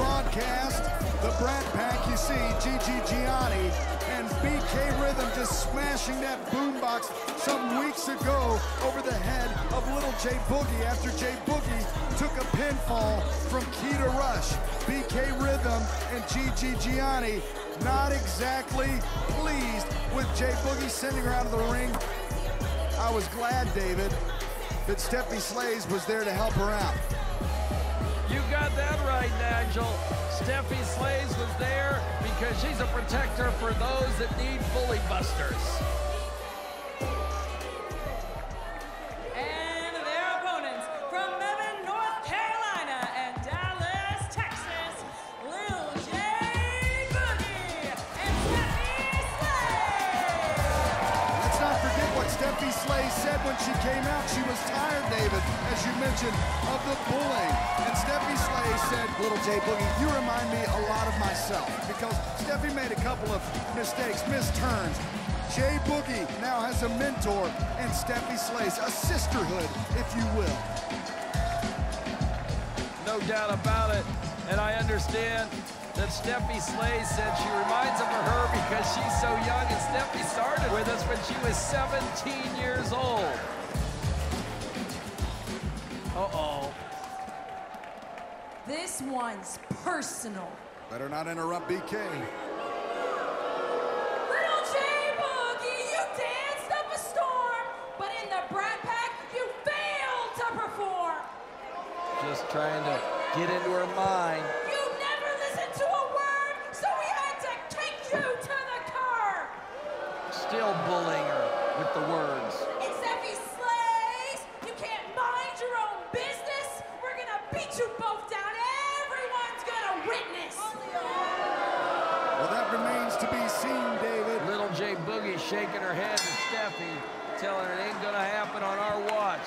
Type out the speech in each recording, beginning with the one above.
broadcast, the Brat Pack, you see Gigi Gianni and BK Rhythm just smashing that boombox some weeks ago over the head of little J Boogie after J Boogie took a pinfall from Keta Rush. BK Rhythm and Gigi Gianni not exactly pleased with J Boogie sending her out of the ring. I was glad, David, that Stephy Slays was there to help her out. You got that right, Nigel. Stephy Slays was there because she's a protector for those that need bully busters. Said when she came out. She was tired, David, as you mentioned, of the bullying. And Stephy Slay said, Little J Boogie, you remind me a lot of myself. Because Stephy made a couple of mistakes, missed turns. J Boogie now has a mentor, and Stephy Slays, a sisterhood, if you will. No doubt about it. And I understand that Stephy Slay said she reminds him of her because she's so young and Stephy started with us when she was 17 years old. Uh-oh. This one's personal. Better not interrupt BK. Little J Boogie, you danced up a storm, but in the Brat Pack, you failed to perform. Just trying to get into her mind. Boogie shaking her head to Stephy, telling her it ain't gonna happen on our watch.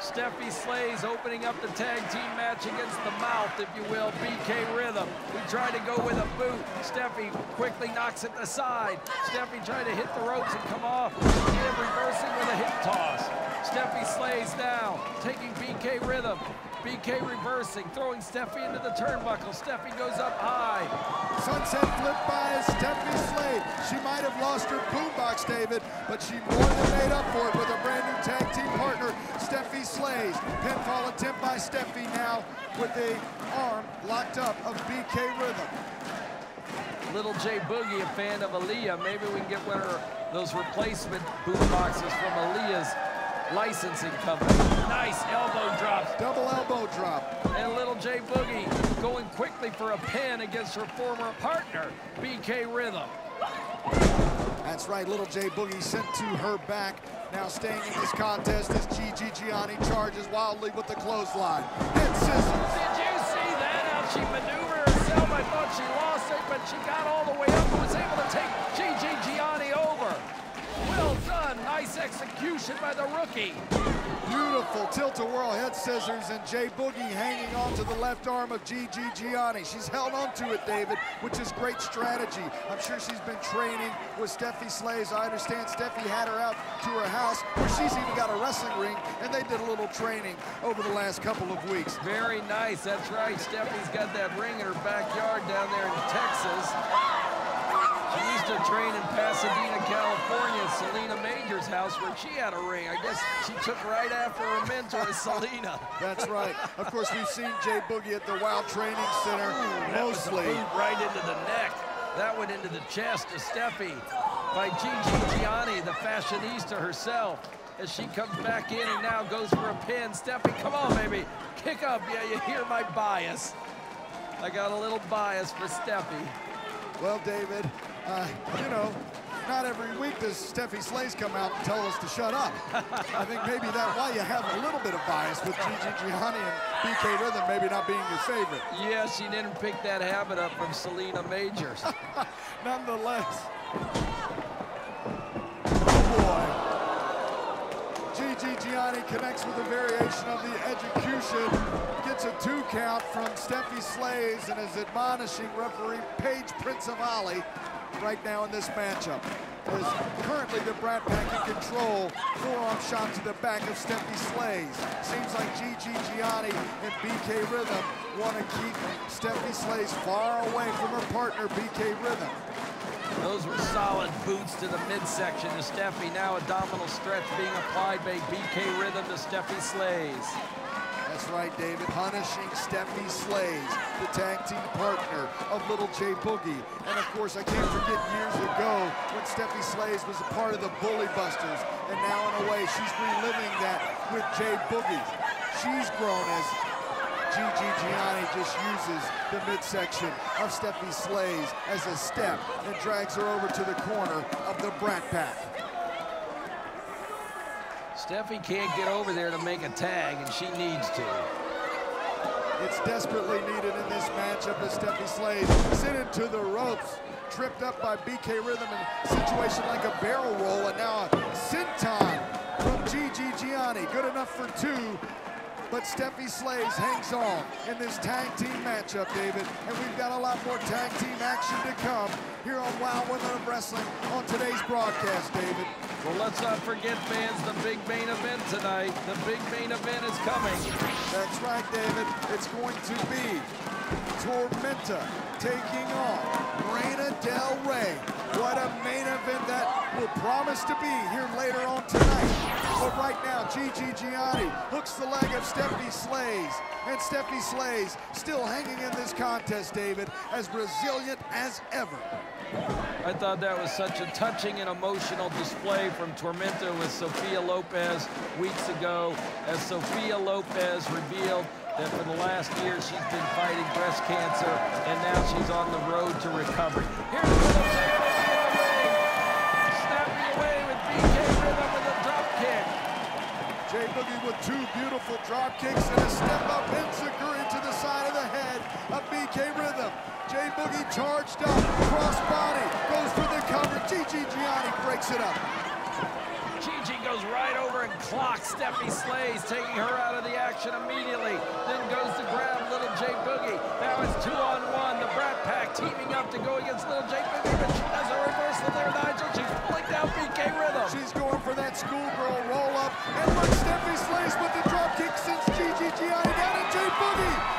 Stephy Slays opening up the tag team match against the mouth, if you will, BK Rhythm. We tried to go with a boot. Stephy quickly knocks it aside. Stephy tried to hit the ropes and come off. Reversing with a hip toss. Stephy Slays now, taking BK Rhythm. BK reversing, throwing Stephy into the turnbuckle. Stephy goes up high. Sunset flip by Stephy Slays. She might have lost her boombox, David, but she more than made up for it with a brand new tag team partner, Stephy Slays. Pinfall attempt by Stephy now with the arm locked up of BK Rhythm. Little J Boogie, a fan of Aaliyah. Maybe we can get one of those replacement boomboxes from Aaliyah's licensing company. Nice elbow drops. Double elbow drop. And Little J Boogie going quickly for a pin against her former partner, BK Rhythm. That's right, little J Boogie sent to her back. Now staying in this contest as Gigi Gianni charges wildly with the clothesline. Head scissors. Did you see that? How she maneuvered herself? I thought she lost it, but she got all the way up and was able to take Gigi Gianni over. Well done. Nice execution by. Beautiful tilt-a-whirl head scissors and J Boogie hanging on to the left arm of Gigi Gianni. She's held onto it, David, which is great strategy. I'm sure she's been training with Stephy Slays. I understand Stephy had her out to her house where she's even got a wrestling ring and they did a little training over the last couple of weeks. Very nice. That's right. Stephy's got that ring in her backyard down there in Texas. Used to train in Pasadena, California, Selina Major's house where she had a ring. I guess she took right after her mentor, Selina. That's right. Of course, we've seen J Boogie at the Wild Training Center a mostly. right into the neck. That went into the chest of Stephy by Gigi Gianni, the fashionista herself. As she comes back in and now goes for a pin. Stephy, come on, baby. Kick up. Yeah, you hear my bias. I got a little bias for Stephy. Well, David, uh, you know, not every week does Stephy Slays come out and tell us to shut up. I think maybe that's why you have a little bit of bias with Gigi Gianni and BK Rhythm maybe not being your favorite. Yeah, she didn't pick that habit up from Selina Majors. Nonetheless. Gianni connects with a variation of the execution, gets a two count from Stephy Slays and is admonishing referee Paige Prinzivalli right now in this matchup. as currently the Brat Pack in control. Forearm shot to the back of Stephy Slays. Seems like Gigi Gianni and BK Rhythm want to keep Stephy Slays far away from her partner, BK Rhythm. Those were solid boots to the midsection to Stephy. Now abdominal stretch being applied by BK Rhythm to Stephy Slays. That's right, David. Punishing Stephy Slays, the tag team partner of Little J Boogie. And of course, I can't forget years ago when Stephy Slays was a part of the Bully Busters. And now, in a way, she's reliving that with J Boogie. She's grown as Gigi Gianni just uses the midsection of Stephy Slays as a step and drags her over to the corner of the Brat Pack. Stephy can't get over there to make a tag, and she needs to. It's desperately needed in this matchup as Stephy Slays sent into the ropes, tripped up by BK Rhythm in a situation like a barrel roll, and now a senton from Gigi Gianni. Good enough for two, but Stephy Slays hangs on in this tag team matchup, David. And we've got a lot more tag team action to come here on Wow Women of Wrestling on today's broadcast, David. Well, let's not forget, fans, the big main event tonight. The big main event is coming. That's right, David. It's going to be Tormenta taking on Reina Del Rey. What a main event that will promise to be here later on tonight. But right now, Gigi Gianni hooks the leg of Stephy Slays. And Stephy Slays still hanging in this contest, David, as resilient as ever. I thought that was such a touching and emotional display from Tormenta with Sophia Lopez weeks ago, as Sophia Lopez revealed that for the last year she's been fighting breast cancer, and now she's on the road to recovery. Here's with two beautiful drop kicks and a step up enzuigiri to the side of the head of BK Rhythm. J Boogie charged up, cross body, goes for the cover. Gigi Gianni breaks it up. Gigi goes right over and clocks Stephy Slays, taking her out of the action immediately. Then goes to grab Little J Boogie. Now it's two on one. The Brat Pack teaming up to go against Little J Boogie, but she does a reversal there, Nigel. She's pulling down BK Rhythm. She's going for that schoolgirl roll up. Slays with the drop kick Gigi Gianni down J Boogie